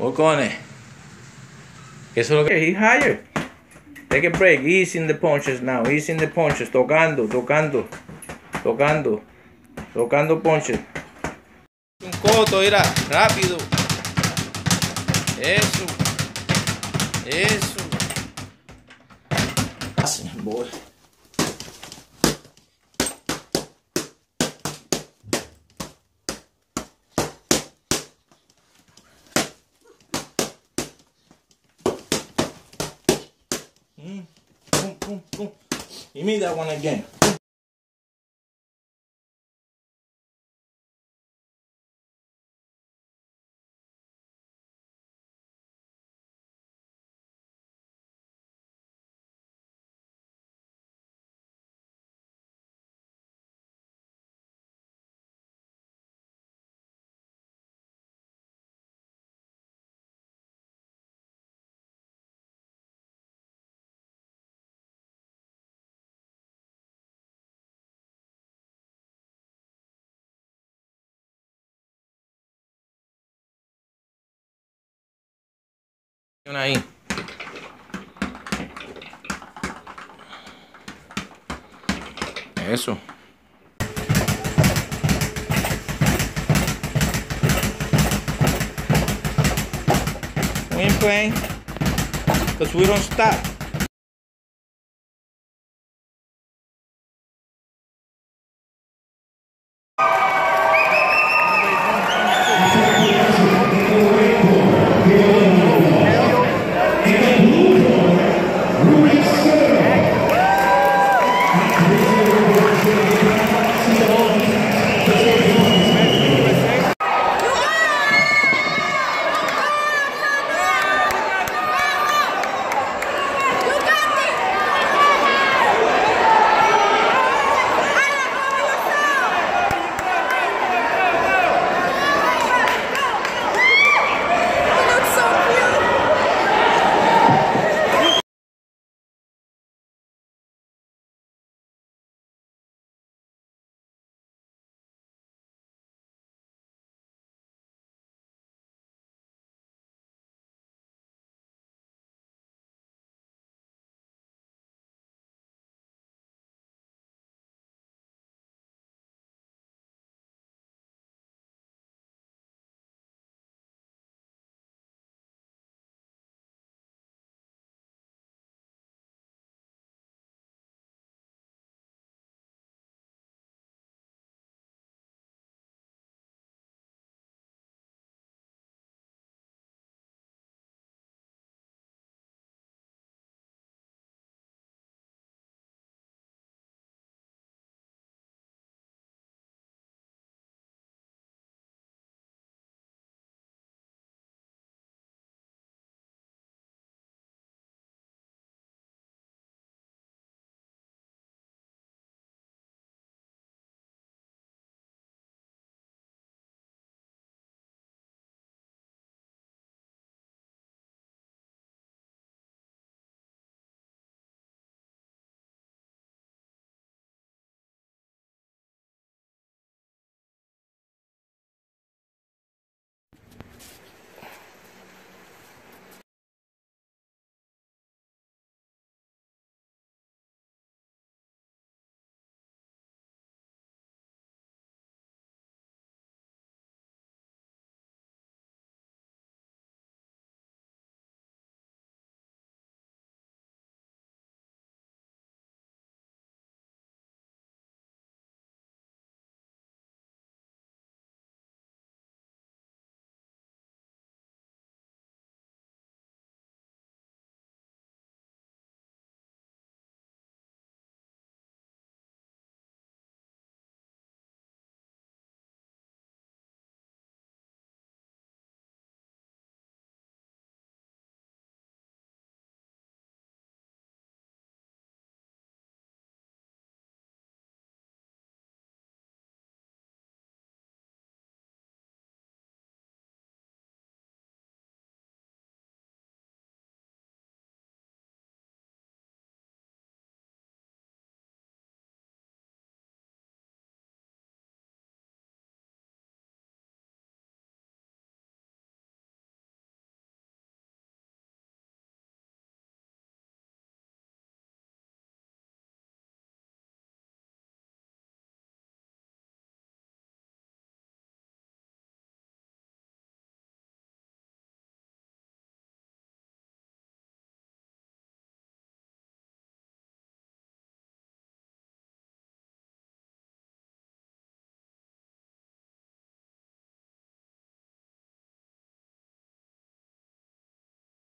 It. Eso es lo que. He higher. Take a break. Ease in the punches now. Ease in the punches. Tocando, tocando, tocando, tocando punches. Un coto, mira, rápido. Eso. Eso. Boy. Boom, boom, boom. Give me that one again. Ahí. Eso. We ain't playing because we don't stop.